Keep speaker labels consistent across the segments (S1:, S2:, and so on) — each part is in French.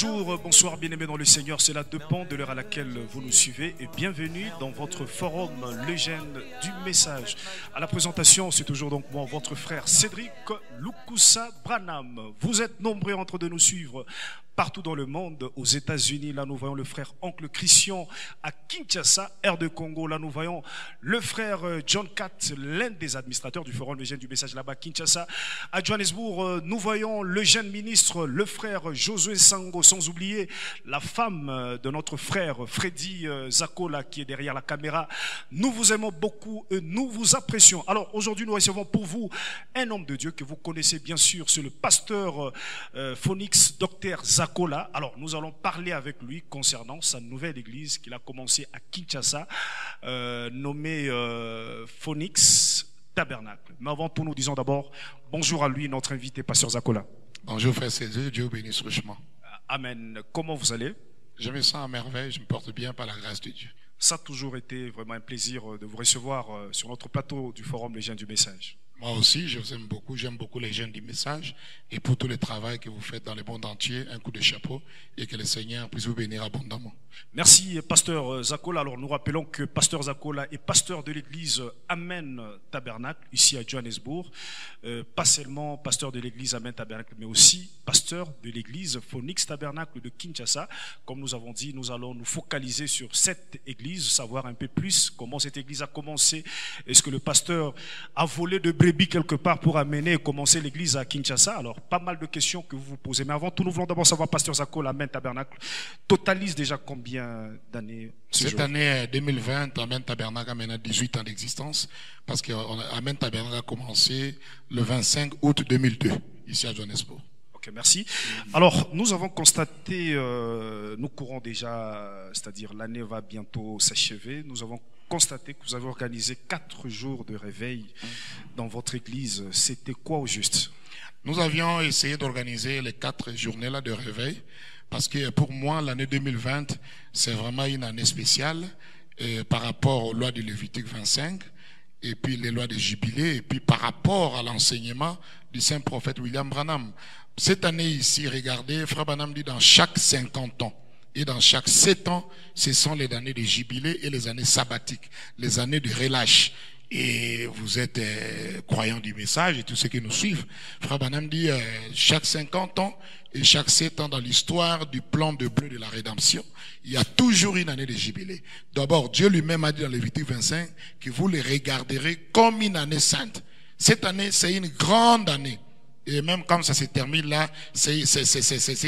S1: Bonjour, bonsoir, bien-aimés dans le Seigneur. C'est la deux pans de l'heure à laquelle vous nous suivez et bienvenue dans votre forum Légende du message. À la présentation, c'est toujours donc moi, votre frère Cédric Lukusa Branham. Vous êtes nombreux entre de nous suivre partout dans le monde. Aux États-Unis, là, nous voyons le frère Oncle Christian à Kinshasa, air de Congo. Là, nous voyons le frère euh, John Cat, l'un des administrateurs du Forum Légende du Message là-bas, Kinshasa. À Johannesburg, euh, nous voyons le jeune ministre, le frère Josué Sango, sans oublier la femme euh, de notre frère Freddy Zakola qui est derrière la caméra. Nous vous aimons beaucoup et nous vous apprécions. Alors, aujourd'hui, nous recevons pour vous un homme de Dieu que vous connaissez bien sûr, c'est le pasteur euh, Phonix, docteur Zakola. Alors, nous allons parler avec lui concernant sa nouvelle église qu'il a commencé à Kinshasa, euh, nommée euh, Phonix Tabernacle. Mais avant tout, nous disons d'abord bonjour à lui, notre invité, pasteur Zakola.
S2: Bonjour frère Césaire, Dieu bénisse richement.
S1: Amen. Comment vous allez?
S2: Je me sens à merveille, je me porte bien par la grâce de Dieu.
S1: Ça a toujours été vraiment un plaisir euh, de vous recevoir euh, sur notre plateau du Forum Les gens du Message.
S2: Moi aussi, je vous aime beaucoup, j'aime beaucoup les jeunes du message et pour tout le travail que vous faites dans le monde entier, un coup de chapeau et que le Seigneur puisse vous bénir abondamment.
S1: Merci, pasteur Zakola. Alors, nous rappelons que pasteur Zakola est pasteur de l'église Amen Tabernacle, ici à Johannesburg. Euh, pas seulement pasteur de l'église Amen Tabernacle, mais aussi pasteur de l'église Phonix Tabernacle de Kinshasa. Comme nous avons dit, nous allons nous focaliser sur cette église, savoir un peu plus comment cette église a commencé. Est-ce que le pasteur a volé de brebis quelque part pour amener et commencer l'église à Kinshasa? Alors, pas mal de questions que vous vous posez. Mais avant tout, nous voulons d'abord savoir, pasteur Zakola, Amen Tabernacle, totalise déjà combien d'années ce
S2: Cette
S1: jour?
S2: année euh, 2020, Amen Tabernacle a maintenant 18 ans d'existence parce que a- Amen Tabernacle a commencé le 25 août 2002 ici à Johannesburg.
S1: Ok, merci. Alors, nous avons constaté, euh, nous courons déjà, c'est-à-dire l'année va bientôt s'achever, nous avons constaté que vous avez organisé quatre jours de réveil dans votre église. C'était quoi au juste?
S2: Nous avions essayé d'organiser les quatre journées-là de réveil parce que pour moi, l'année 2020, c'est vraiment une année spéciale euh, par rapport aux lois du Lévitique 25 et puis les lois de Jubilé et puis par rapport à l'enseignement du saint prophète William Branham. Cette année ici, regardez, Frère Branham dit dans chaque 50 ans et dans chaque 7 ans, ce sont les années de Jubilé et les années sabbatiques, les années de relâche et vous êtes euh, croyants du message et tous ceux qui nous suivent. Frère Branham dit euh, chaque 50 ans et chaque 7 ans dans l'histoire du plan de bleu de la rédemption, il y a toujours une année de jubilé. D'abord, Dieu lui-même a dit dans Lévitique 25 que vous les regarderez comme une année sainte. Cette année, c'est une grande année. Et même comme ça se termine là, c'est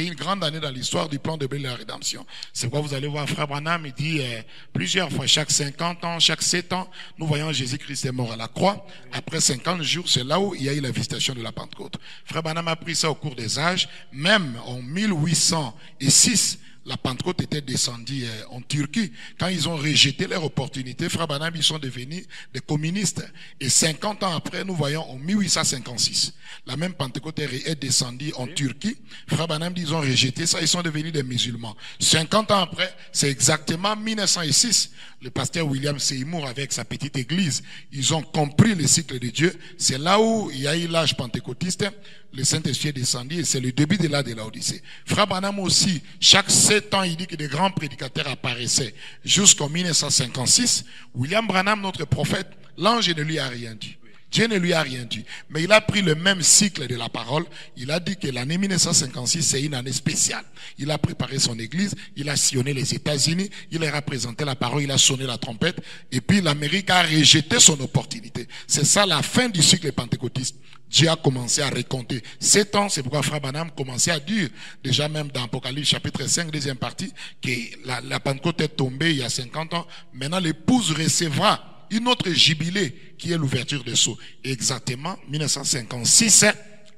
S2: une grande année dans l'histoire du plan de blé de la rédemption. C'est pourquoi vous allez voir Frère Branham, il dit euh, plusieurs fois, chaque 50 ans, chaque 7 ans, nous voyons Jésus-Christ est mort à la croix. Après 50 jours, c'est là où il y a eu la visitation de la Pentecôte. Frère Branham a pris ça au cours des âges. Même en 1806, la Pentecôte était descendue euh, en Turquie. Quand ils ont rejeté leur opportunité, Frère Branham, ils sont devenus des communistes. Et 50 ans après, nous voyons en 1856, la même Pentecôte est est descendue en Turquie. Frère Branham, ils ont rejeté ça, ils sont devenus des musulmans. 50 ans après, c'est exactement 1906, le pasteur William Seymour avec sa petite église, ils ont compris le cycle de Dieu. C'est là où il y a eu l'âge pentecôtiste, le Saint-Esprit est descendu et c'est le début de l'âge de la Odyssée. Frère Branham aussi, chaque sept ans, il dit que des grands prédicateurs apparaissaient. Jusqu'en 1956, William Branham, notre prophète, l'ange ne lui a rien dit. Dieu ne lui a rien dit. Mais il a pris le même cycle de la parole. Il a dit que l'année 1956, c'est une année spéciale. Il a préparé son église, il a sillonné les États-Unis, il a représenté la parole, il a sonné la trompette, et puis l'Amérique a rejeté son opportunité. C'est ça la fin du cycle pentecôtiste. Dieu a commencé à raconter. Sept ans, c'est pourquoi Frère Banham commençait à dire, déjà même dans Apocalypse chapitre 5, deuxième partie, que la, la Pentecôte est tombée il y a 50 ans. Maintenant, l'épouse recevra une autre jubilé qui est l'ouverture des sceaux. Exactement 1956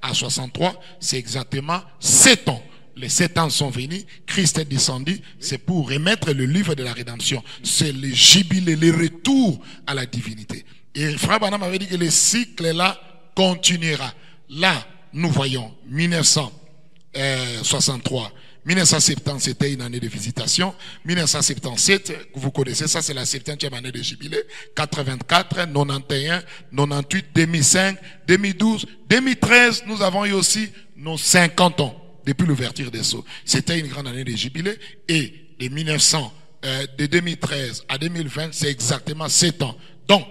S2: à 63, c'est exactement sept ans. Les sept ans sont venus, Christ est descendu, c'est pour remettre le livre de la rédemption. C'est le jubilé, le retour à la divinité. Et Frère Banham avait dit que le cycle là continuera. Là, nous voyons 1963. 1970, c'était une année de visitation. 1977, vous connaissez ça, c'est la 70e année de jubilé. 84, 91, 98, 2005, 2012, 2013, nous avons eu aussi nos 50 ans depuis l'ouverture des sceaux. C'était une grande année de jubilé et de 1900, euh, de 2013 à 2020, c'est exactement 7 ans. Donc,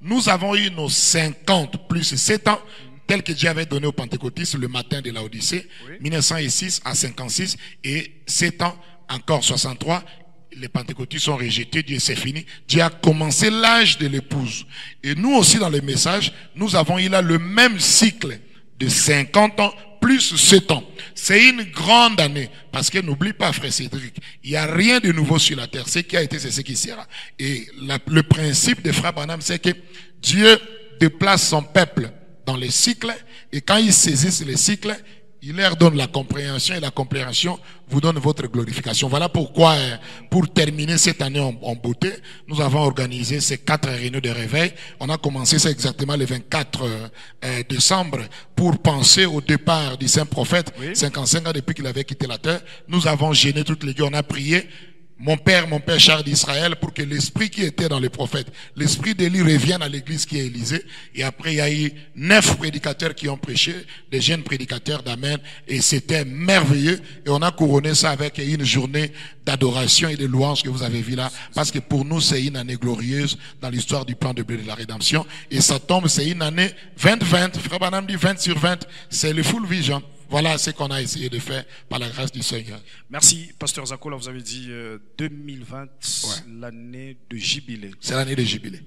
S2: nous avons eu nos 50 plus 7 ans tel que Dieu avait donné aux pentecôtistes le matin de la Odyssée, 1906 à 56, et 7 ans, encore 63, les pentecôtistes sont rejetés, Dieu c'est fini. Dieu a commencé l'âge de l'épouse. Et nous aussi dans le message, nous avons eu là le même cycle de 50 ans plus 7 ans. C'est une grande année. Parce que n'oublie pas, frère Cédric, il n'y a rien de nouveau sur la terre. Ce qui a été, c'est ce qui sera. Et le principe de frère Branham, c'est que Dieu déplace son peuple dans les cycles, et quand ils saisissent les cycles, il leur donne la compréhension et la compréhension vous donne votre glorification. Voilà pourquoi, euh, pour terminer cette année en, beauté, nous avons organisé ces quatre réunions de réveil. On a commencé ça exactement le 24 euh, euh, décembre pour penser au départ du saint prophète, 55 ans depuis qu'il avait quitté la terre. Nous avons gêné toutes les gueules, on a prié mon père, mon père Charles d'Israël, pour que l'esprit qui était dans les prophètes, l'esprit d'Élie revienne à l'église qui est Élysée. Et après, il y a eu neuf prédicateurs qui ont prêché, des jeunes prédicateurs d'Amen. Et c'était merveilleux. Et on a couronné ça avec une journée d'adoration et de louange que vous avez vu là. Parce que pour nous, c'est une année glorieuse dans l'histoire du plan de de la rédemption. Et ça tombe, c'est une année 20-20. Frère Banam dit 20 sur 20. C'est le full vision. Voilà ce qu'on a essayé de faire par la grâce du Seigneur.
S1: Merci, Pasteur Zakola. Vous avez dit 2020, euh, l'année de jubilé.
S2: C'est l'année de jubilé.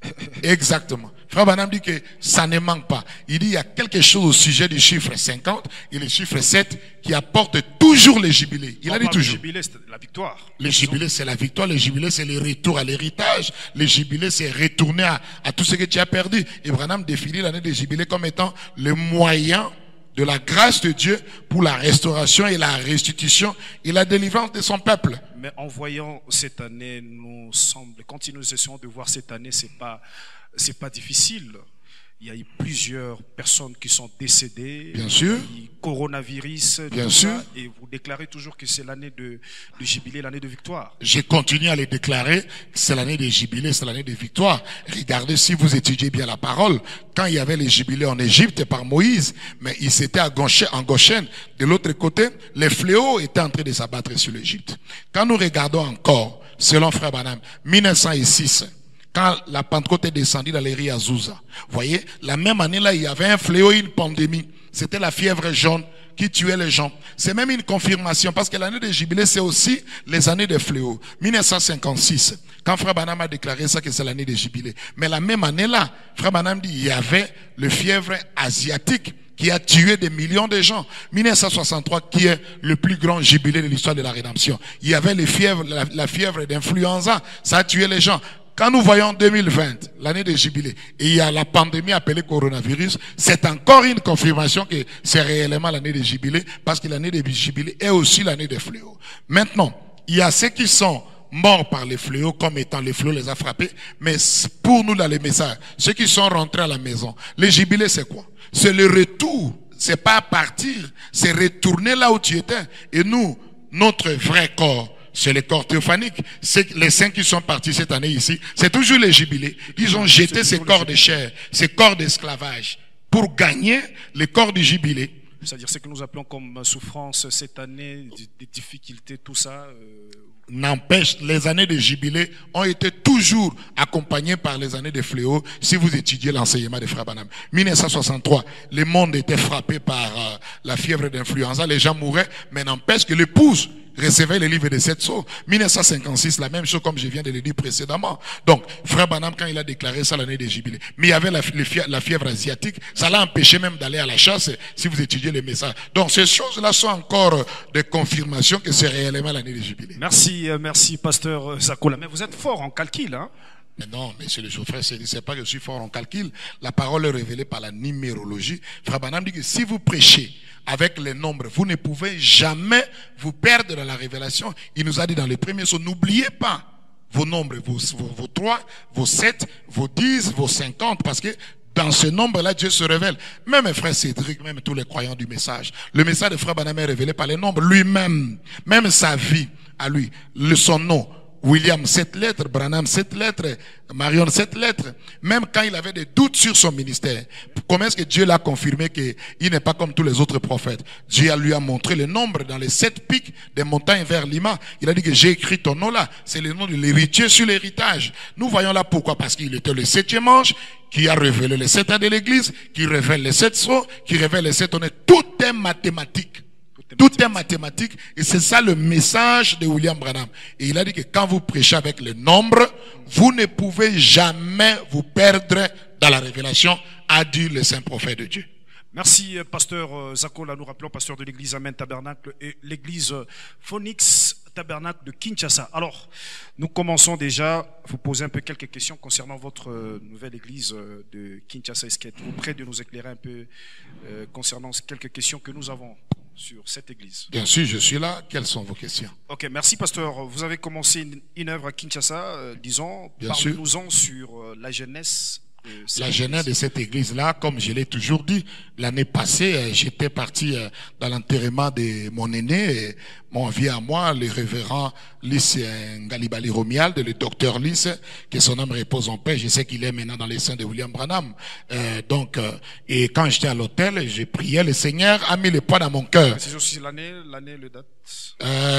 S2: Exactement. Frère Banam dit que ça ne manque pas. Il dit il y a quelque chose au sujet du chiffre 50 et le chiffre 7 qui apporte toujours les jubilés. Il a dit toujours.
S1: Le jubilé, c'est la victoire.
S2: Le jubilé, c'est la victoire. Le jubilé, c'est le retour à l'héritage. Le jubilé, c'est retourner à, à, tout ce que tu as perdu. Et Branham définit l'année de jubilé comme étant le moyen de la grâce de Dieu pour la restauration et la restitution et la délivrance de son peuple.
S1: Mais en voyant cette année, nous semble, quand nous essayons de voir cette année, c'est pas, c'est pas difficile il y a eu plusieurs personnes qui sont décédées.
S2: Bien sûr.
S1: Coronavirus.
S2: Bien sûr.
S1: et vous déclarez toujours que c'est l'année de, de, jubilé, l'année de victoire.
S2: J'ai continué à les déclarer. C'est l'année de jubilé, c'est l'année de victoire. Regardez si vous étudiez bien la parole. Quand il y avait les jubilés en Égypte par Moïse, mais il s'était en Goshen. De l'autre côté, les fléaux étaient en train de s'abattre sur l'Égypte. Quand nous regardons encore, selon Frère Banham, 1906, quand la Pentecôte est descendue dans les riz Vous voyez, la même année-là, il y avait un fléau, une pandémie. C'était la fièvre jaune qui tuait les gens. C'est même une confirmation parce que l'année de jubilé, c'est aussi les années de fléau. 1956, quand Frère Banam a déclaré ça que c'est l'année de jubilé. Mais la même année-là, Frère Banam dit, il y avait le fièvre asiatique qui a tué des millions de gens. 1963, qui est le plus grand jubilé de l'histoire de la rédemption. Il y avait la fièvre d'influenza, ça a tué les gens. Quand nous voyons 2020, l'année de jubilé, et il y a la pandémie appelée coronavirus, c'est encore une confirmation que c'est réellement l'année de jubilé, parce que l'année de jubilé est aussi l'année des fléaux. Maintenant, il y a ceux qui sont morts par les fléaux comme étant les fléaux les a frappés, mais pour nous dans les messages, ceux qui sont rentrés à la maison, le jubilé c'est quoi? C'est le retour, c'est pas partir, c'est retourner là où tu étais. Et nous, notre vrai corps, c'est les corps théophaniques. C'est les saints qui sont partis cette année ici. C'est toujours les jubilés. Ils ont jeté ces corps de chair, ces corps d'esclavage pour gagner les corps du jubilé.
S1: C'est-à-dire ce que nous appelons comme souffrance cette année, des difficultés, tout ça. Euh,
S2: N'empêche, les années de jubilé ont été toujours accompagnées par les années de fléau. Si vous étudiez l'enseignement de Frère Banham. 1963, le monde était frappé par euh, la fièvre d'influenza. Les gens mouraient, mais n'empêche que l'épouse recevait les livres de sept sceaux. 1956, la même chose comme je viens de le dire précédemment. Donc, frère Banham, quand il a déclaré ça l'année des jubilés, mais il y avait la, la fièvre asiatique, ça l'a empêché même d'aller à la chasse, si vous étudiez les messages. Donc, ces choses-là sont encore des confirmations que c'est réellement l'année des jubilés.
S1: Merci, euh, merci, pasteur Zakola. Mais vous êtes fort en calcul, hein
S2: mais non, monsieur le chauffeur, ce n'est pas que je suis fort en calcul. La parole est révélée par la numérologie. Frère Banham dit que si vous prêchez avec les nombres, vous ne pouvez jamais vous perdre dans la révélation. Il nous a dit dans les premiers sauts, n'oubliez pas vos nombres, vos, vos, 3, vos 7, vos 10, vos 50, parce que dans ce nombre-là, Dieu se révèle. Même frère Cédric, même tous les croyants du message. Le message de frère Banham est révélé par les nombres lui-même. Même sa vie à lui, son nom, William sept lettres, Branham sept lettres, Marion sept lettres. Même quand il avait des doutes sur son ministère, comment est-ce que Dieu l'a confirmé qu'il n'est pas comme tous les autres prophètes? Dieu lui a montré le nombre dans les sept pics des montagnes vers Lima. Il a dit que j'ai écrit ton nom là. C'est le nom de l'héritier sur l'héritage. Nous voyons là pourquoi. Parce qu'il était le septième ange qui a révélé les sept ans de l'église, qui révèle les sept sceaux, qui révèle les sept honnêtes. Tout est mathématique. Tout est mathématique et c'est ça le message de William Branham. Et il a dit que quand vous prêchez avec le nombre, vous ne pouvez jamais vous perdre dans la révélation, a dit le saint prophète de Dieu.
S1: Merci, euh, pasteur euh, Zakola. Nous rappelons pasteur de l'église Amen Tabernacle et l'église euh, Phoenix Tabernacle de Kinshasa. Alors, nous commençons déjà à vous poser un peu quelques questions concernant votre nouvelle église de Kinshasa. Est-ce que vous prêt de nous éclairer un peu concernant quelques questions que nous avons sur cette église
S2: Bien sûr, je suis là. Quelles sont vos questions?
S1: Ok, merci pasteur. Vous avez commencé une, œuvre à Kinshasa, disons. Parlez-nous-en sur la jeunesse
S2: la genèse de cette église-là, comme je l'ai toujours dit, l'année passée, euh, j'étais parti euh, dans l'enterrement de mon aîné, mon vieux à moi, le révérend Lys Galibali Romial, le docteur Lys, que son âme repose en paix. Je sais qu'il est maintenant dans les seins de William Branham. Euh, donc, et quand j'étais à l'hôtel, j'ai prié, le Seigneur a mis le poids dans mon cœur.
S1: C'est aussi l'année, l'année, le date?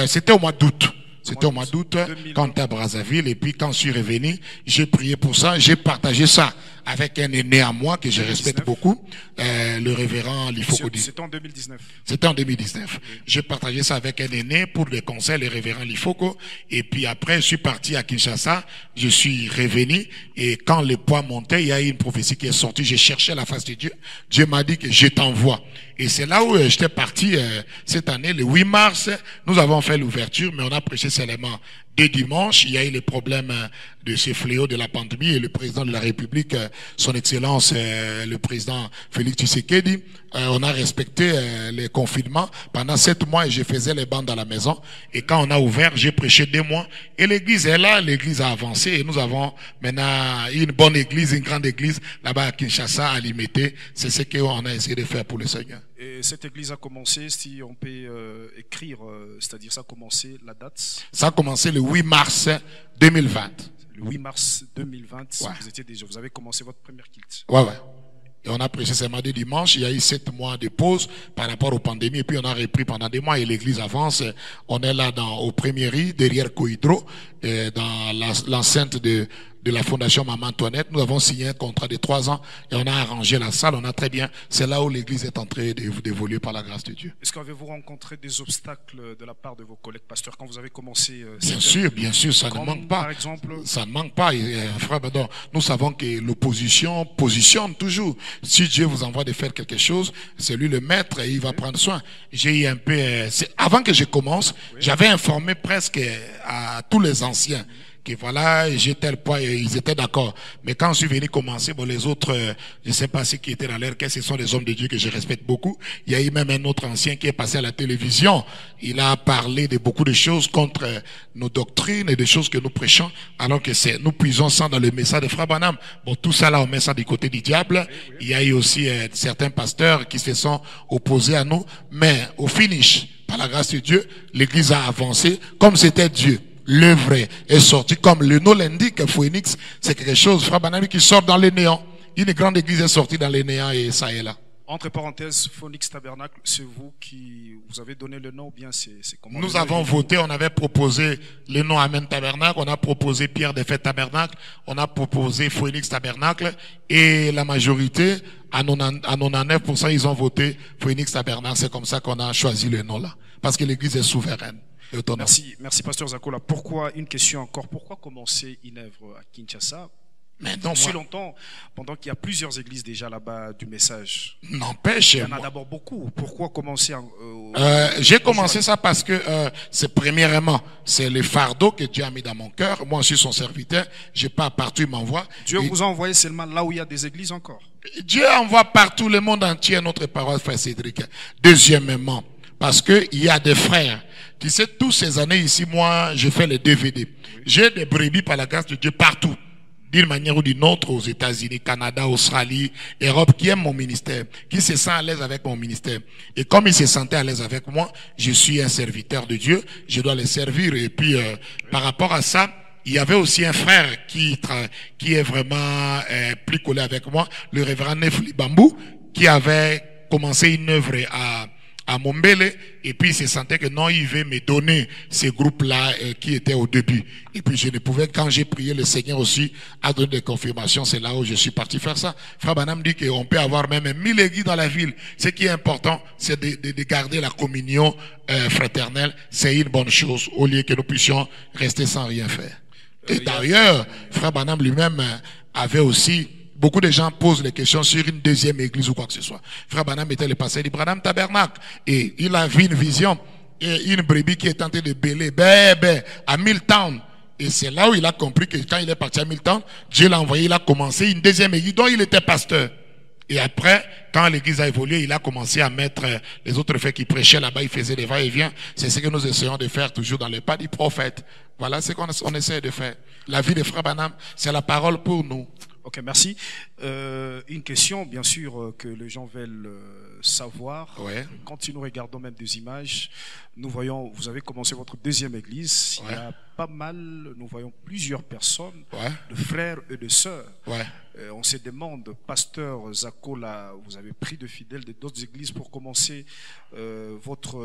S2: C'était au mois d'août. C'était au mois d'août, quand à Brazzaville, et puis quand je suis revenu, j'ai prié pour ça, j'ai partagé ça avec un aîné à moi que je respecte beaucoup, euh, le révérend Lifoko.
S1: C'était en 2019.
S2: C'était en 2019. J'ai partagé ça avec un aîné pour le conseil, le révérend Lifoko, et puis après, je suis parti à Kinshasa, je suis revenu, et quand le poids montait, il y a eu une prophétie qui est sortie, j'ai cherché la face de Dieu, Dieu m'a dit que je t'envoie. Et c'est là où euh, j'étais parti euh, cette année, le 8 mars, nous avons fait l'ouverture, mais on a prêché seulement dès dimanche. Il y a eu les problèmes euh, de ces fléaux de la pandémie et le président de la République, son Excellence, le président Félix Tshisekedi, on a respecté les confinements pendant sept mois et je faisais les bandes à la maison. Et quand on a ouvert, j'ai prêché deux mois et l'église est là, l'église a avancé et nous avons maintenant une bonne église, une grande église là-bas à Kinshasa, à Limité. C'est ce qu'on a essayé de faire pour le Seigneur.
S1: Et cette église a commencé, si on peut euh, écrire, euh, c'est-à-dire ça a commencé la date
S2: Ça a commencé le 8 mars 2020.
S1: Le 8 mars 2020, vous, étiez déjà, vous avez commencé votre première kilt.
S2: Ouais, ouais. Et on a prêché ce mardi dimanche. Il y a eu sept mois de pause par rapport aux pandémies. Et puis on a repris pendant des mois et l'église avance. On est là dans, au premier riz, derrière Cohydro, dans l'enceinte de de la Fondation Maman Antoinette. Nous avons signé un contrat de trois ans et on a arrangé la salle. On a très bien. C'est là où l'Église est en train d'évoluer par la grâce de Dieu.
S1: Est-ce qu'avez-vous rencontré des obstacles de la part de vos collègues pasteurs quand vous avez commencé
S2: euh, Bien sûr, bien sûr, ça ne manque pas.
S1: Par exemple?
S2: Ça ne manque pas. frère nous savons que l'opposition positionne toujours. Si Dieu vous envoie de faire quelque chose, c'est lui le maître et il va prendre soin. J'ai eu un peu... Euh, avant que je commence, j'avais informé presque à tous les anciens que voilà, j'ai tel poids, et ils étaient d'accord. Mais quand je suis venu commencer, bon, les autres, euh, je ne sais pas qui étaient dans l'air, que ce sont des hommes de Dieu que je respecte beaucoup. Il y a eu même un autre ancien qui est passé à la télévision. Il a parlé de beaucoup de choses contre euh, nos doctrines et des choses que nous prêchons, alors que c'est, nous puisons ça dans le message de Frère Banham. Bon, tout ça là, on met ça du côté du diable. Il y a eu aussi euh, certains pasteurs qui se sont opposés à nous. Mais au finish, par la grâce de Dieu, l'église a avancé comme c'était Dieu l'œuvre est sortie. Comme le nom l'indique, Phoenix, c'est quelque chose, frère Banami, qui sort dans les néants. Une grande église est sortie dans les néants et ça est là.
S1: Entre parenthèses, Phoenix Tabernacle, c'est vous qui vous avez donné le nom ou bien c'est comment
S2: Nous avons voté, on avait proposé le nom Amen Tabernacle, on a proposé Pierre de Fête Tabernacle, on a proposé Phoenix Tabernacle et la majorité, à 99%, ils ont voté Phoenix Tabernacle. C'est comme ça qu'on a choisi le nom là. Parce que l'église est souveraine.
S1: Merci, merci Pasteur Zakola. Pourquoi, une question encore, pourquoi commencer une œuvre à Kinshasa? Maintenant, si longtemps, pendant qu'il y a plusieurs églises déjà là-bas du message.
S2: N'empêche.
S1: Il y en a d'abord beaucoup. Pourquoi commencer euh,
S2: euh, J'ai commencé ça parce que euh, c'est premièrement, c'est le fardeau que Dieu a mis dans mon cœur. Moi, je suis son serviteur. Je pars partout, il m'envoie.
S1: Dieu vous a envoyé seulement là où il y a des églises encore.
S2: Dieu envoie partout le monde entier notre parole, frère Cédric. Deuxièmement, parce que il y a des frères. Tu sais, toutes ces années ici, moi, je fais les DVD. J'ai des brebis par la grâce de Dieu partout. d'une manière ou d'une autre aux États-Unis, Canada, Australie, Europe, qui aiment mon ministère, qui se sent à l'aise avec mon ministère. Et comme ils se sentaient à l'aise avec moi, je suis un serviteur de Dieu, je dois les servir. Et puis, euh, par rapport à ça, il y avait aussi un frère qui, qui est vraiment euh, plus collé avec moi, le révérend Nefli Bambou, qui avait commencé une œuvre à à Mombele et puis il se sentait que non, il veut me donner ces groupes-là euh, qui étaient au début. Et puis je ne pouvais, quand j'ai prié le Seigneur aussi à donner des confirmations, c'est là où je suis parti faire ça. Frère Banam dit qu'on peut avoir même mille églises dans la ville. Ce qui est important, c'est de, de, garder la communion euh, fraternelle. C'est une bonne chose au lieu que nous puissions rester sans rien faire. Et euh, d'ailleurs, Frère Banam lui-même avait aussi Beaucoup de gens posent les questions sur une deuxième église ou quoi que ce soit. Frère Banam était le passé du Branham Tabernacle. Et il a vu une vision. Et une brebis qui est tentée de bêler, bébé, à Milltown. Et c'est là où il a compris que quand il est parti à Milltown, Dieu l'a envoyé, il a commencé une deuxième église dont il était pasteur. Et après, quand l'église a évolué, il a commencé à mettre euh, les autres frères qui prêchaient là-bas, il faisait des va-et-vient. C'est ce que nous essayons de faire toujours dans les pas du prophète. Voilà ce qu'on essaie de faire. La vie de Frère Banam, c'est la parole pour nous.
S1: Ok, merci. Euh, une question, bien sûr, euh, que les gens veulent euh, savoir. Quand nous regardons même des images, nous voyons, vous avez commencé votre deuxième église. Il y a pas mal, nous voyons plusieurs personnes, de frères et de sœurs. on se demande, pasteur Zakola, vous avez pris de fidèles de d'autres églises pour commencer votre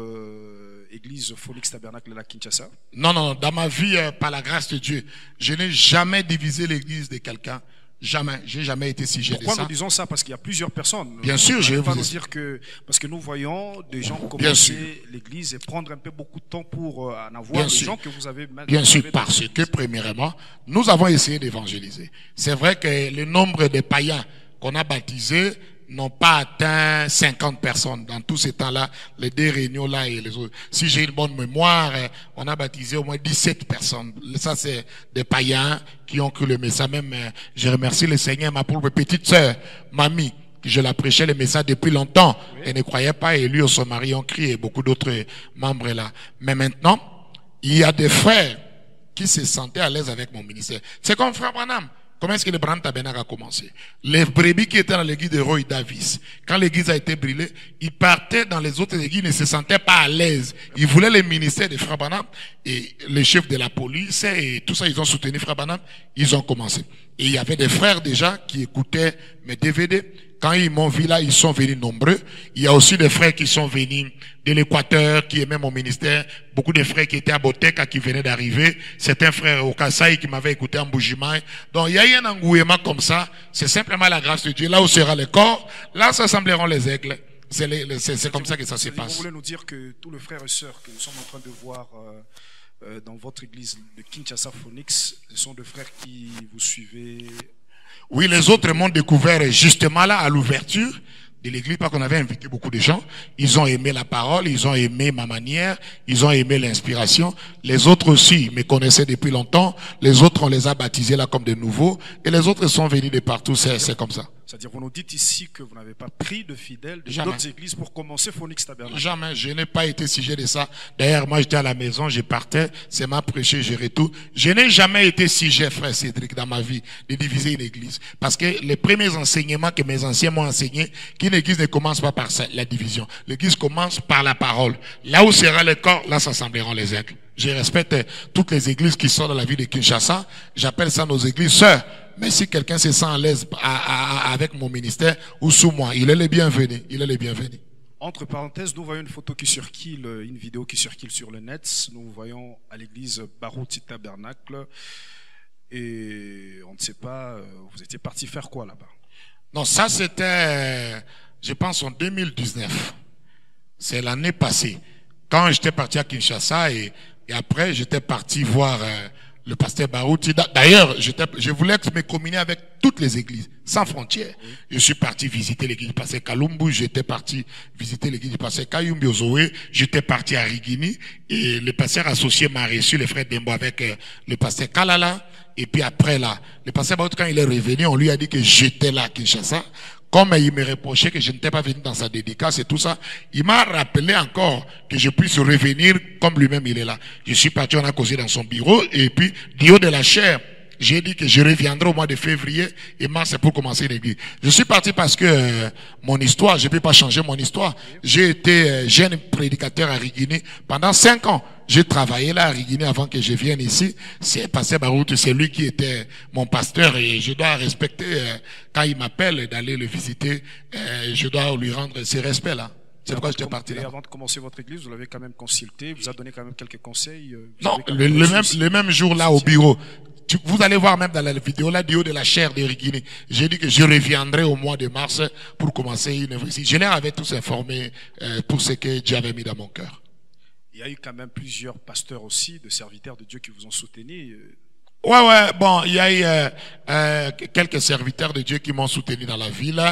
S1: église Phoenix Tabernacle de la Kinshasa?
S2: Non, non, dans ma vie, par la grâce de Dieu, je n'ai jamais divisé l'église de quelqu'un. Jamais, j'ai jamais été sujet
S1: Pourquoi
S2: de ça.
S1: nous disons ça? Parce qu'il y a plusieurs personnes.
S2: Bien sûr, je vais
S1: pas vous dire que parce que nous voyons des gens commencer l'Église et prendre un peu beaucoup de temps pour euh, en avoir Bien des sûr. gens que vous avez.
S2: Bien sûr, parce que premièrement, nous avons essayé d'évangéliser. C'est vrai que le nombre de païens qu'on a baptisés n'ont pas atteint 50 personnes dans tous ces temps-là, les deux réunions là et les autres. Si j'ai une bonne mémoire, euh, on a baptisé au moins 17 personnes. Ça, c'est des païens qui ont cru le message. Même, euh, je remercie le Seigneur, ma pauvre petite sœur, mamie, je la prêchais le message depuis longtemps. Elle ne croyait pas et lui et son mari ont crié et beaucoup d'autres membres là. Mais maintenant, il y a des frères qui se sentaient à l'aise avec mon ministère. C'est comme frère Branham. Comment est-ce que le Brand Tabernacle a commencé? Les brebis qui étaient dans l'église de Roy Davis, quand l'église a été brûlée, ils partaient dans les autres églises, ils ne se sentaient pas à l'aise. Ils voulaient le ministère de Frère Branham et les chefs de la police et tout ça, ils ont soutenu Frère Branham, ils ont commencé. Et il y avait des frères déjà qui écoutaient mes DVD. Quand ils m'ont vu là, ils sont venus nombreux. Il y a aussi des frères qui sont venus de l'Équateur, qui aimaient mon ministère. Beaucoup de frères qui étaient à Boteka, qui venaient d'arriver. C'est un frère au Kassai qui m'avait écouté en Boujimai. Donc il y a eu un engouement comme ça. C'est simplement la grâce de Dieu. Là où sera le corps, là s'assembleront les aigles. C'est comme ça que ça se passe. Vous
S1: voulez nous dire que tous les frères et sœurs que nous sommes en train de voir euh, euh, dans votre église de Kinshasa Phonix, ce sont des frères qui vous suivez
S2: Oui, les autres m'ont découvert justement là à l'ouverture de l'église parce qu'on avait invité beaucoup de gens. Ils ont aimé la parole, ils ont aimé ma manière, ils ont aimé l'inspiration. Les autres aussi me connaissaient depuis longtemps. Les autres, on les a baptisés là comme de nouveaux. Et les autres sont venus de partout. C'est comme ça.
S1: C'est-à-dire, vous nous dites ici que vous n'avez pas pris de fidèles de d'autres églises pour commencer Phonix Tabernacle.
S2: Jamais. Je n'ai pas été sujet de ça. D'ailleurs, moi, j'étais à la maison, je partais, c'est ma prêché, gérer tout. Je n'ai jamais été sujet, frère Cédric, dans ma vie, de diviser une église. Parce que les premiers enseignements que mes anciens m'ont enseigné, qu'une église ne commence pas par la division. L'église commence par la parole. Là où sera le corps, là s'assembleront les aigles. Je respecte toutes les églises qui sont dans la ville de Kinshasa. J'appelle ça nos églises sœurs. Mais si quelqu'un se sent à l'aise avec mon ministère ou sous moi, il est le bienvenu. Il est le bienvenu.
S1: Entre parenthèses, nous voyons une photo qui circule, une vidéo qui circule sur le net. Nous voyons à l'église Barouti Tabernacle. Et on ne sait pas, euh, vous étiez parti faire quoi là-bas?
S2: Non, ça c'était, je pense, en 2019. C'est l'année passée. Quand j'étais parti à Kinshasa et, après j'étais parti voir euh, le pasteur Barouti. D'ailleurs, je voulais me communier avec toutes les églises, sans frontières. Je suis parti visiter l'église du pasteur Kalumbu, j'étais parti visiter l'église du pasteur Kayumbi Ozoé, j'étais parti à Rigini, et le pasteur associé m'a reçu, les frères Dembo, avec euh, le pasteur Kalala. Et puis après là, le pasteur Barouti, quand il est revenu, on lui a dit que j'étais là à Kinshasa. Comme il me reprochait que je n'étais pas venu dans sa dédicace et tout ça, il m'a rappelé encore que je puisse revenir comme lui-même il est là. Je suis parti, on a causé dans son bureau et puis, du haut de la chair, j'ai dit que je reviendrai au mois de février et mars c'est pour commencer l'église. Je suis parti parce que euh, mon histoire, je peux pas changer mon histoire. J'ai été euh, jeune prédicateur à Rigini pendant cinq ans. J'ai travaillé là à Rigini avant que je vienne ici. C'est Pasteur Barout, c'est lui qui était mon pasteur et je dois respecter euh, quand il m'appelle d'aller le visiter, je dois lui rendre ses respects là. C'est pourquoi j'étais parti là.
S1: Et avant de commencer votre église, vous l'avez quand même consulté, vous a donné quand même quelques conseils.
S2: Non, le, même, le même jour là au bureau, vous allez voir même dans la vidéo, la vidéo de la chair d'Erigini. J'ai dit que je reviendrai au mois de mars pour commencer une. Je leur avais tous informé euh, pour ce que Dieu avait mis dans mon cœur.
S1: Il y a eu quand même plusieurs pasteurs aussi, de serviteurs de Dieu qui vous ont soutenu. Euh,
S2: Ouais, ouais, bon, il y a eu euh, euh, quelques serviteurs de Dieu qui m'ont soutenu dans la ville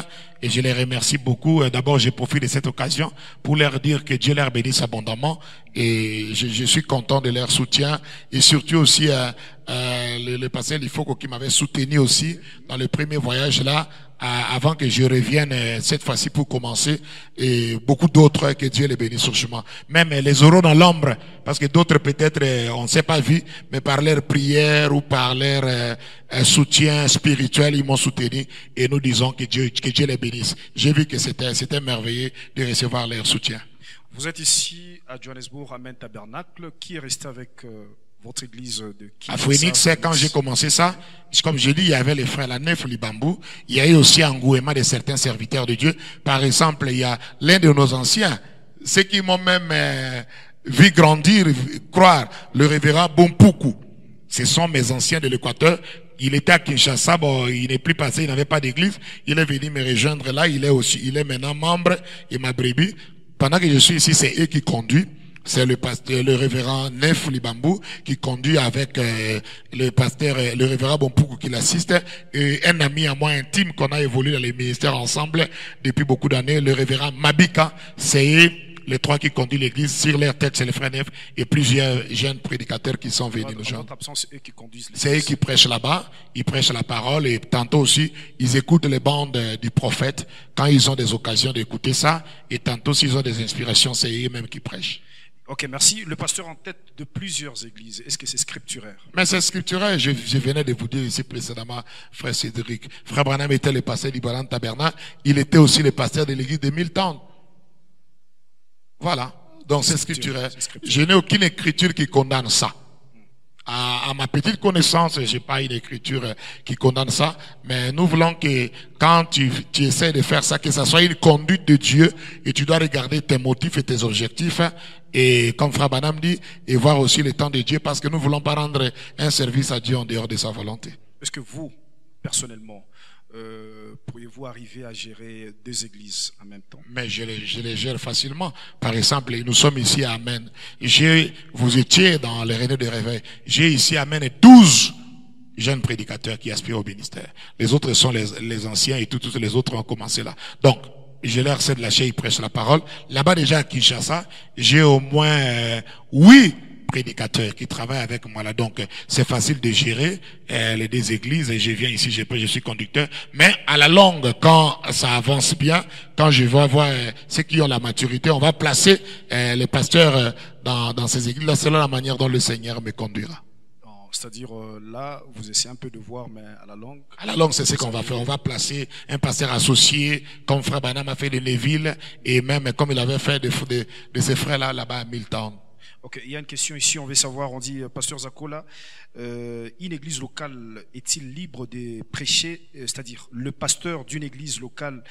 S2: et je les remercie beaucoup. Euh, d'abord, j'ai profité de cette occasion pour leur dire que Dieu leur bénisse abondamment et je, je suis content de leur soutien et surtout aussi euh, le, le pasteur Lifoco qui m'avait soutenu aussi dans le premier voyage là avant que je revienne euh, cette fois-ci pour commencer et beaucoup d'autres que Dieu les bénisse chemin. Même les euros dans l'ombre parce que d'autres peut-être euh, on ne s'est pas vu mais par leur prière ou par leur euh, soutien spirituel ils m'ont soutenu et nous disons que Dieu que Dieu les bénisse. J'ai vu que c'était c'était merveilleux de recevoir leur soutien.
S1: Vous êtes ici à Johannesburg, à Main Tabernacle. Qui est resté avec votre église de
S2: À Phoenix, quand j'ai commencé ça, comme je dis, il y avait les frères La Nef, Libambou. Il y a eu aussi un gouvernement de certains serviteurs de Dieu. Par exemple, il y a l'un de nos anciens, ceux qui m'ont même euh, vu grandir, croire, le révérend Bompoukou. Ce sont mes anciens de l'Équateur. Il était à Kinshasa, bon, il n'est plus passé, il n'avait pas d'église. Il est venu me rejoindre là, il est aussi, il est maintenant membre et ma brebis. Pendant que je suis ici, c'est eux qui conduisent. C'est le pasteur, le révérend Nef Libambou qui conduit avec euh, le pasteur, euh, le révérend Bompoukou qui l'assiste et un ami à moi intime qu'on a évolué dans les ministères ensemble depuis beaucoup d'années, le révérend Mabika. C'est les trois qui conduisent l'église. Sur leur tête, c'est le frère Nef et plusieurs jeunes prédicateurs qui sont venus nous joindre. C'est eux qui prêchent là-bas. Ils prêchent la parole et tantôt aussi, ils écoutent les bandes euh, du prophète quand ils ont des occasions d'écouter ça. Et tantôt, s'ils ont des inspirations, c'est eux-mêmes qui prêchent.
S1: Ok, merci. Le pasteur en tête de plusieurs églises. Est-ce que c'est scripturaire?
S2: Mais c'est scripturaire. Je, je, venais de vous dire ici précédemment, frère Cédric. Frère Branham était le pasteur du Baran Tabernacle. Il était aussi le pasteur de l'église de Milton. Voilà. Donc c'est scripturaire. Je n'ai aucune écriture qui condamne ça. À, à, ma petite connaissance, j'ai pas une écriture qui condamne ça, mais nous voulons que quand tu, tu essaies de faire ça, que ça soit une conduite de Dieu et tu dois regarder tes motifs et tes objectifs et comme Frère Banam dit, et voir aussi le temps de Dieu parce que nous voulons pas rendre un service à Dieu en dehors de sa volonté.
S1: Est-ce que vous, personnellement, euh, pourriez-vous arriver à gérer deux églises en même temps?
S2: Mais je les, je les gère facilement. Par exemple, nous sommes ici à Amen. J'ai, vous étiez dans les réunions de réveil. J'ai ici à Amen 12 jeunes prédicateurs qui aspirent au ministère. Les autres sont les, les anciens et tous les autres ont commencé là. Donc, je leur cède la chair, ils prêchent la parole. Là-bas déjà à Kinshasa, j'ai au moins euh, huit prédicateurs qui travaillent avec moi là. Donc, c'est facile de gérer euh, les deux églises. Et je viens ici, je, je suis conducteur. Mais à la longue, quand ça avance bien, quand je vais voir euh, ceux qui ont la maturité, on va placer euh, les pasteurs euh, dans, dans ces églises-là selon la manière dont le Seigneur me conduira.
S1: C'est-à-dire là, vous essayez un peu de voir, mais à la longue.
S2: À la longue, c'est ce qu'on va faire. On va placer un pasteur associé, comme Frère Banam a fait de Neville, et même comme il avait fait de, de, de ses frères-là, là-bas à Milton.
S1: Ok, il y a une question ici, on veut savoir, on dit, Pasteur Zakola, euh, une église locale est-il libre de prêcher, euh, c'est-à-dire le pasteur d'une église locale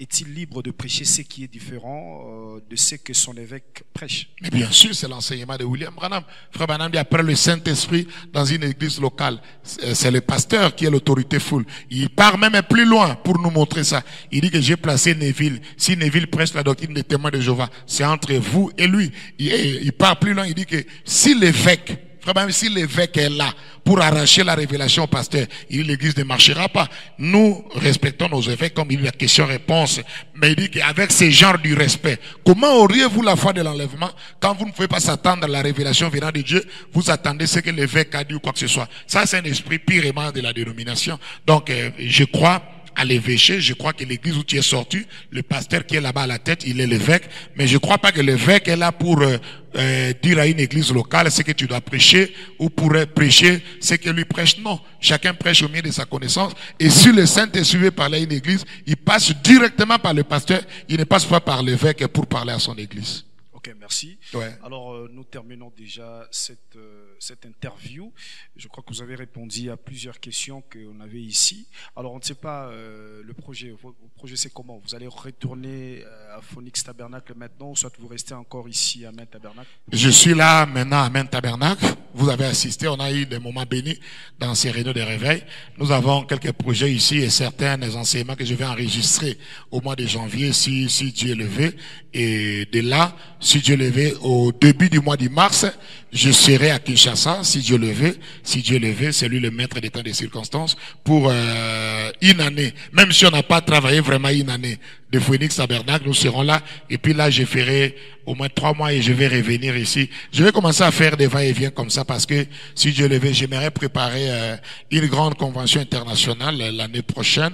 S1: est-il libre de prêcher ce qui est différent euh, de ce que son évêque prêche?
S2: Mais bien sûr, c'est l'enseignement de William Branham. Frère Branham dit après le Saint-Esprit dans une église locale, c'est le pasteur qui est l'autorité full. Il part même plus loin pour nous montrer ça. Il dit que j'ai placé Neville. Si Neville prêche la doctrine des témoins de Jéhovah, c'est entre vous et lui. Il, il part plus loin, il dit que si l'évêque même si l'évêque est là pour arracher la révélation au pasteur, l'église ne marchera pas. Nous respectons nos évêques comme il y a question-réponse. Mais il dit qu'avec ce genre de respect, comment auriez-vous la foi de l'enlèvement quand vous ne pouvez pas s'attendre à la révélation venant de Dieu, vous attendez ce que l'évêque a dit ou quoi que ce soit. Ça, c'est un esprit purement de la dénomination. Donc, euh, je crois à l'évêché. Je crois que l'église où tu es sorti, le pasteur qui est là-bas à la tête, il est l'évêque. Mais je crois pas que l'évêque est là pour euh, euh, dire à une église locale ce que tu dois prêcher ou pour prêcher ce que lui prêche. Non. Chacun prêche au milieu de sa connaissance. Et si le saint est suivi par une église, il passe directement par le pasteur. Il ne passe pas par l'évêque pour parler à son église.
S1: Ok, merci. Alors, euh, nous terminons déjà cette, euh, cette interview. Je crois que vous avez répondu à plusieurs questions qu'on avait ici. Alors, on ne sait pas euh, le projet. Le projet, c'est comment? Vous allez retourner à Phonix Tabernacle maintenant, ou soit vous restez encore ici à Main Tabernacle?
S2: Je suis là maintenant à Main Tabernacle. Vous avez assisté. On a eu des moments bénis dans ces réunions de réveil. Nous avons quelques projets ici et certains enseignements que je vais enregistrer au mois de janvier si, si Dieu est levé. Et de là, si Dieu le veut, au début du mois de mars, je serai à Kinshasa, si Dieu le veut. Si Dieu le veut, c'est lui le maître des temps des circonstances, pour euh, une année. Même si on n'a pas travaillé vraiment une année de Phoenix Tabernacle, nous serons là. Et puis là, je ferai au moins trois mois et je vais revenir ici. Je vais commencer à faire des va-et-vient comme ça parce que si Dieu le veut, j'aimerais préparer euh, une grande convention internationale euh, l'année prochaine.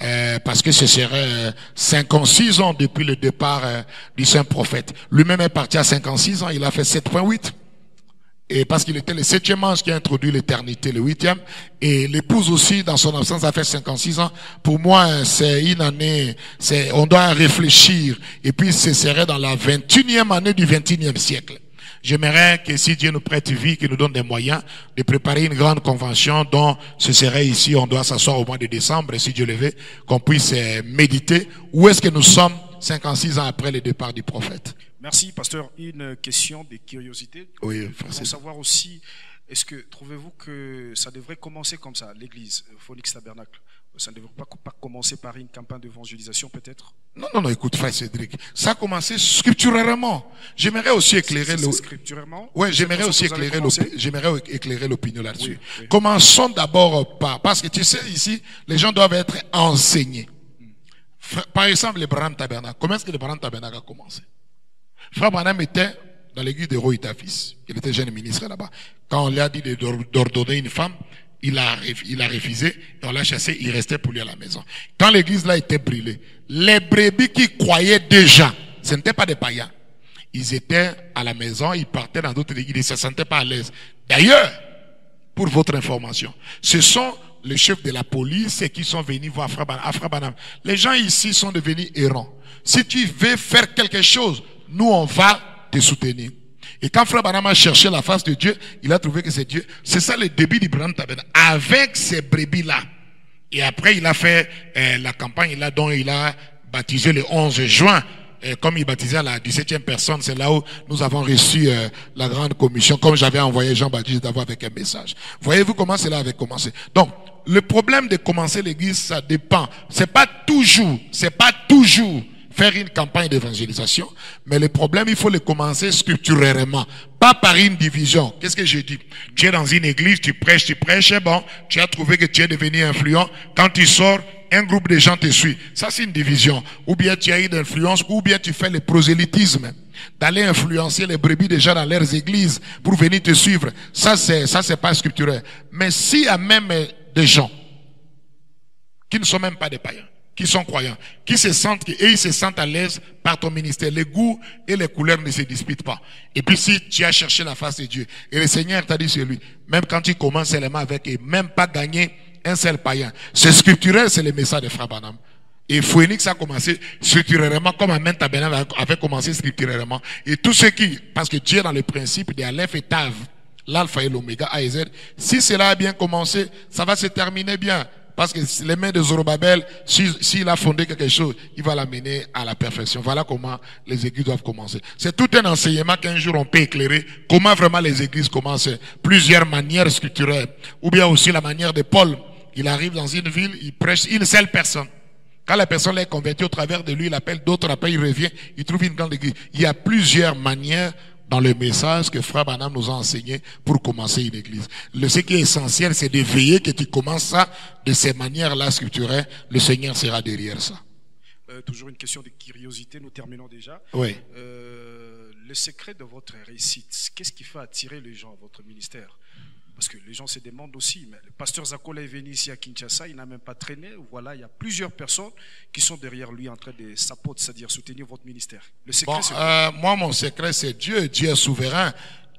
S2: Euh, parce que ce serait 56 euh, ans depuis le départ euh, du saint prophète. Lui-même est parti à 56 ans, il a fait 7.8. Et parce qu'il était le septième ange qui a introduit l'éternité, le huitième. Et l'épouse aussi, dans son absence, a fait 56 ans. Pour moi, c'est une année, c'est, on doit réfléchir. Et puis, ce serait dans la 21e année du 21e siècle. J'aimerais que si Dieu nous prête vie, qu'il nous donne des moyens de préparer une grande convention dont ce serait ici, on doit s'asseoir au mois de décembre, si Dieu le veut, qu'on puisse euh, méditer où est-ce que nous sommes 56 ans après le départ du prophète?
S1: Merci, pasteur. Une question de curiosité.
S2: Oui,
S1: Pour savoir aussi, est-ce que trouvez-vous que ça devrait commencer comme ça, l'église, Phoenix Tabernacle? Ça ne devrait pas, commencer par une campagne d'évangélisation peut-être?
S2: Non, non, non, écoute, frère Cédric. Ça a commencé scripturairement. J'aimerais aussi éclairer
S1: le... Scripturairement?
S2: Ouais, j'aimerais aussi éclairer j'aimerais éclairer l'opinion là-dessus. Commençons d'abord par, parce que tu sais, ici, les gens doivent être enseignés. Par exemple, le Branham Tabernacle. Comment est-ce que le Branham Tabernacle a commencé? Frère Branham était dans l'église de Roïtafis. Il était jeune ministre là-bas. Quand on lui a dit d'ordonner une femme, il a, il a refusé, et on l'a chassé, il restait pour lui à la maison. Quand l'église là était brûlée, les brebis qui croyaient déjà, ce n'étaient pas des païens. Ils étaient à la maison, ils partaient dans d'autres églises, ils ne se sentaient pas à l'aise. D'ailleurs, pour votre information, ce sont les chefs de la police qui sont venus voir Afrabanam. Les gens ici sont devenus errants. Si tu veux faire quelque chose, nous on va te soutenir. Et quand Frère Branham a cherché la face de Dieu, il a trouvé que c'est Dieu. C'est ça le début du Branham Tabernacle. Avec ces brebis-là. Et après, il a fait euh, la campagne là dont il a baptisé le 11 juin. Et comme il baptisait la 17e personne, c'est là où nous avons reçu euh, la grande commission, comme j'avais envoyé Jean-Baptiste d'avoir avec un message. Voyez-vous comment cela avait commencé? Donc, le problème de commencer l'église, ça dépend. C'est pas toujours, c'est pas toujours faire une campagne d'évangélisation, mais le problème, il faut le commencer structurellement, pas par une division. Qu'est-ce que je dis Tu es dans une église, tu prêches, tu prêches, bon, tu as trouvé que tu es devenu influent. Quand tu sors, un groupe de gens te suit. Ça, c'est une division. Ou bien tu as eu d'influence, ou bien tu fais le prosélytisme. D'aller influencer les brebis déjà dans leurs églises pour venir te suivre. Ça, c'est, ça, c'est pas scripturel. Mais s'il y a même des gens qui ne sont même pas des païens, qui sont croyants, qui se sentent, et ils se sentent à l'aise par ton ministère. Les goûts et les couleurs ne se disputent pas. Et puis si tu as cherché la face de Dieu, et le Seigneur t'a dit sur lui, même quand tu commences seulement avec, et même pas gagner un seul païen. C'est scripturel, c'est le message de Frère Banam. Et Phoenix a commencé structurellement, comme Amen Tabernacle avait commencé structurellement. Et tout ce qui, parce que Dieu dans le principe de Aleph et Tav, l'alpha et l'oméga, A et Z, si cela a bien commencé, ça va se terminer bien. Parce que les mains de Zorobabel, s'il a fondé quelque chose, il va l'amener à la perfection. Voilà comment les églises doivent commencer. C'est tout un enseignement qu'un jour on peut éclairer. Comment vraiment les églises commencent. Plusieurs manières scripturelles. Ou bien aussi la manière de Paul. Il arrive dans une ville, il prêche une seule personne. Quand la personne est convertie au travers de lui, il appelle d'autres, après il revient, il trouve une grande église. Il y a plusieurs manières dans le message que Frère Banam nous a enseigné pour commencer une église. Le, ce qui est essentiel, c'est de veiller que tu commences ça de ces manières-là scripturelles. Le Seigneur sera derrière ça.
S1: Euh, toujours une question de curiosité, nous terminons déjà.
S2: Oui.
S1: Euh, le secret de votre réussite, qu'est-ce qui fait attirer les gens à votre ministère? Parce que les gens se demandent aussi, mais le pasteur Zakola est venu ici à Kinshasa, il n'a même pas traîné. Voilà, il y a plusieurs personnes qui sont derrière lui en train de s'apporter, c'est-à-dire soutenir votre ministère. Le secret,
S2: Bon,
S1: c'est
S2: euh, moi, mon secret, c'est Dieu. Dieu est souverain.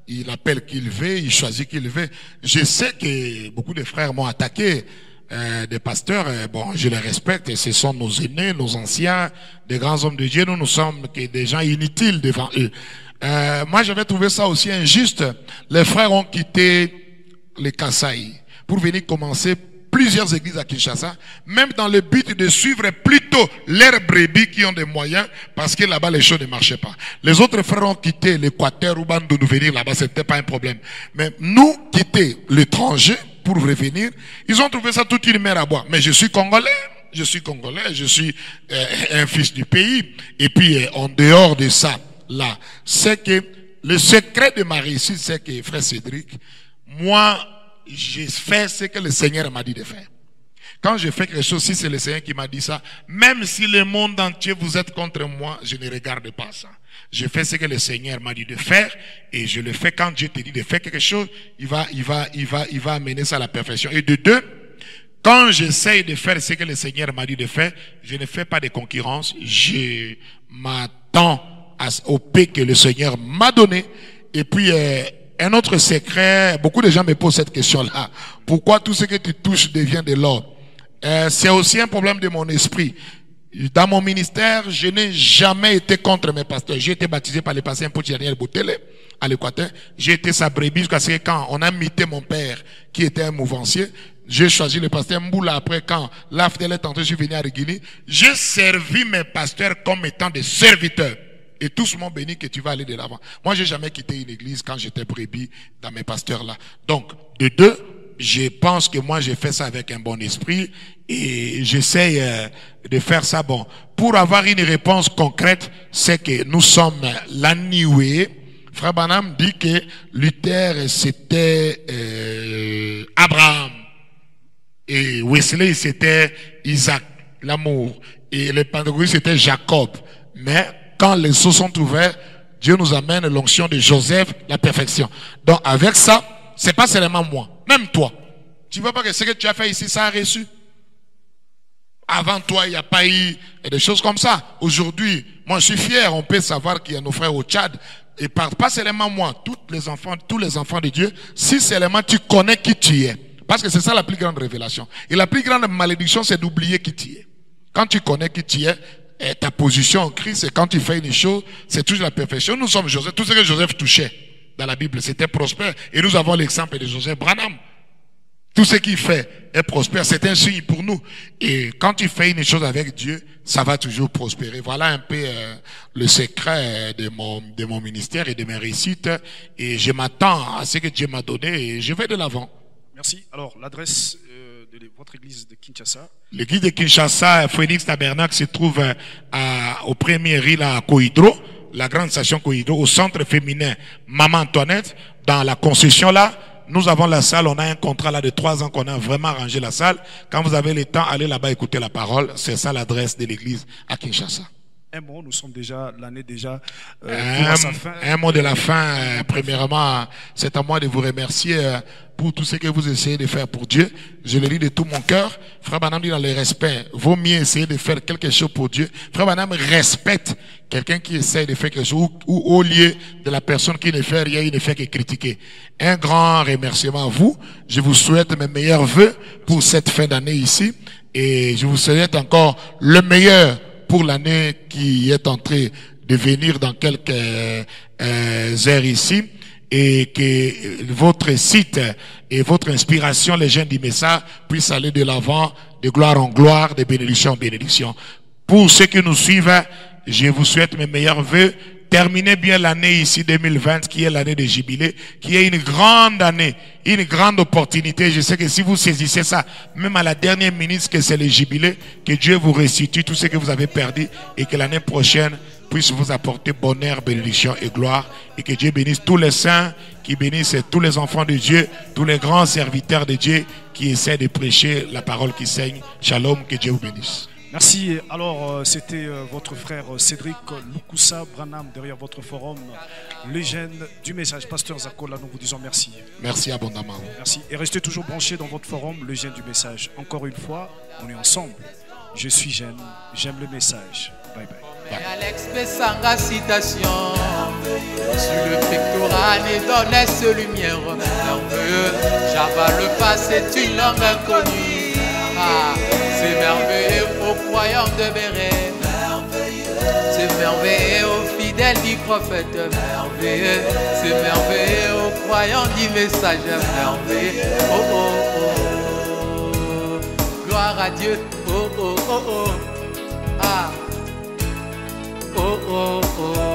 S2: Il appelle qui il veut, il choisit qui il veut. Je sais que beaucoup de frères m'ont attaqué, euh, des pasteurs. euh, bon, je les respecte. Et ce sont nos aînés, nos anciens, des grands hommes de Dieu. Nous, nous sommes que des gens inutiles devant eux. Euh, moi, j'avais trouvé ça aussi injuste. Les frères ont quitté les Kasaï pour venir commencer plusieurs églises à Kinshasa, même dans le but de suivre plutôt leurs brebis qui ont des moyens, parce que là-bas les choses ne marchaient pas. Les autres frères ont quitté l'Équateur ou de nous venir là-bas, c'était pas un problème. Mais nous, quitter l'étranger pour revenir, ils ont trouvé ça toute une mer à boire. Mais je suis congolais. Je suis congolais, je suis euh, un fils du pays. Et puis, euh, en dehors de ça, là, c'est que le secret de ma réussite, c'est que, frère Cédric, moi, j'ai fait ce que le Seigneur m'a dit de faire. Quand je fais quelque chose, si c'est le Seigneur qui m'a dit ça, même si le monde entier vous êtes contre moi, je ne regarde pas ça. Je fais ce que le Seigneur m'a dit de faire et je le fais quand Dieu te dit de faire quelque chose, il va, il va, il va, il va amener ça à la perfection. Et de deux, quand j'essaye de faire ce que le Seigneur m'a dit de faire, je ne fais pas de concurrence. Je m'attends au paix que le Seigneur m'a donné. Et puis, euh, un autre secret, beaucoup de gens me posent cette question-là. Pourquoi tout ce que tu touches devient de l'or? Euh, C'est aussi un problème de mon esprit. Dans mon ministère, je n'ai jamais été contre mes pasteurs. J'ai été baptisé par le pasteur Mpochi Daniel Boutele à l'Équateur. J'ai été sa brebis jusqu'à ce que quand on a mité mon père, qui était un mouvancier, j'ai choisi le pasteur Mboula après quand l'AFDL est entré, je suis venu à Rigini. J'ai servi mes pasteurs comme étant des serviteurs. Et tous m'ont béni que tu vas aller de l'avant. Moi, j'ai jamais quitté une église quand j'étais brebis dans mes pasteurs là. Donc, de deux, je pense que moi, j'ai fait ça avec un bon esprit et j'essaye euh, de faire ça bon. Pour avoir une réponse concrète, c'est que nous sommes l'annioué. Frère Banham dit que Luther, c'était euh, Abraham. Et Wesley, c'était Isaac, l'amour. Et le Pentecôte, c'était Jacob. Mais quand les seaux sont ouverts, Dieu nous amène l'onction de Joseph, la perfection. Donc avec ça, c'est pas seulement moi, même toi. Tu vois pas que ce que tu as fait ici, ça a reçu. Avant toi, il n'y a pas eu des choses comme ça. Aujourd'hui, moi je suis fier, on peut savoir qu'il y a nos frères au Tchad. Et par, pas seulement moi, tous les enfants, tous les enfants de Dieu, si seulement tu connais qui tu es. Parce que c'est ça la plus grande révélation. Et la plus grande malédiction, c'est d'oublier qui tu es. Quand tu connais qui tu es, et ta position en Christ, et quand tu fais une chose, c'est toujours la perfection. Nous sommes Joseph. Tout ce que Joseph touchait dans la Bible, c'était prospère. Et nous avons l'exemple de Joseph Branham. Tout ce qu'il fait est prospère. C'est un signe pour nous. Et quand tu fais une chose avec Dieu, ça va toujours prospérer. Voilà un peu euh, le secret de mon, de mon ministère et de mes réussites. Et je m'attends à ce que Dieu m'a donné et je vais de l'avant.
S1: Merci. Alors, l'adresse euh, de votre église de Kinshasa,
S2: L'église de Kinshasa, Phoenix Tabernacle, se trouve euh, à, au premier là, à Cohydro, la grande station Cohydro, au centre féminin Maman Antoinette, dans la concession là. Nous avons la salle, on a un contrat là de trois ans qu'on a vraiment arrangé la salle. Quand vous avez le temps, allez là-bas écouter la parole. C'est ça l'adresse de l'église à Kinshasa.
S1: Un mot, nous sommes déjà, l'année déjà euh, à sa fin.
S2: Un, un mot de la fin, euh, premièrement, c'est à moi de vous remercier euh, pour tout ce que vous essayez de faire pour Dieu. Je le dis de tout mon cœur. Frère Banam dit dans le respect, vaut mieux essayer de faire quelque chose pour Dieu. Frère Banam respecte quelqu'un qui essaye de faire quelque chose ou, ou au lieu de la personne qui ne fait rien, il ne fait que critiquer. Un grand remerciement à vous. Je vous souhaite mes meilleurs vœux pour cette fin d'année ici et je vous souhaite encore le meilleur pour l'année qui est en train de venir dans quelques euh, heures ici et que votre site et votre inspiration, les jeunes du message, puissent aller de l'avant, de gloire en gloire, de bénédiction en bénédiction. Pour ceux qui nous suivent, je vous souhaite mes meilleurs voeux. Terminez bien l'année ici 2020, qui est l'année de jubilé, qui est une grande année, une grande opportunité. Je sais que si vous saisissez ça, même à la dernière minute que c'est le jubilé, que Dieu vous restitue tout ce que vous avez perdu et que l'année prochaine puisse vous apporter bonheur, bénédiction et gloire et que Dieu bénisse tous les saints, qui bénisse tous les enfants de Dieu, tous les grands serviteurs de Dieu qui essaient de prêcher la parole qui saigne. Shalom, que Dieu vous bénisse.
S1: Merci. Alors, euh, c'était euh, votre frère euh, Cédric Lukusa Branham derrière votre forum, légende du message. Pasteur Zakola, nous vous disons merci.
S2: Merci abondamment.
S1: Merci. Et restez toujours branchés dans votre forum, légende du message. Encore une fois, on est ensemble. Je suis jeune, j'aime le message. Bye bye.
S3: Et Alex Pessanga, citation Sur le pectoral et ce lumière merveilleux Java le passé est une langue inconnue ah, C'est merveilleux aux croyants de Béret C'est merveilleux. Aux fidèles du prophète. Merveilleux. C'est merveilleux aux croyants du message. Merveilleux. Oh oh oh. Gloire à Dieu. Oh oh oh oh. Ah. Oh oh